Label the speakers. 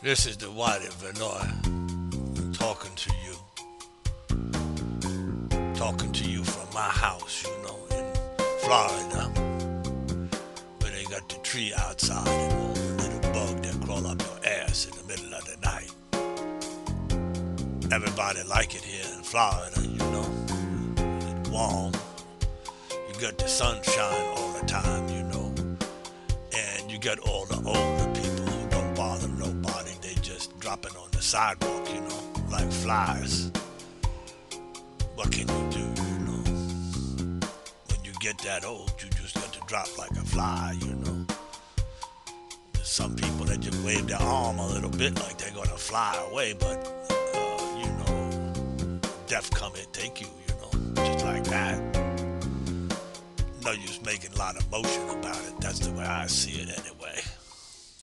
Speaker 1: This is the White in Vanoy talking to you. Talking to you from my house, you know, in Florida. Where they got the tree outside and all the little bug that crawl up your ass in the middle of the night. Everybody like it here in Florida, you know. It's warm. You got the sunshine all the time, you know. And you got all the older dropping on the sidewalk, you know, like flies. What can you do, you know? When you get that old, you just got to drop like a fly, you know. There's some people that just wave their arm a little bit like they're gonna fly away, but uh, you know, death come and take you, you know, just like that. No use making a lot of motion about it. That's the way I see it anyway.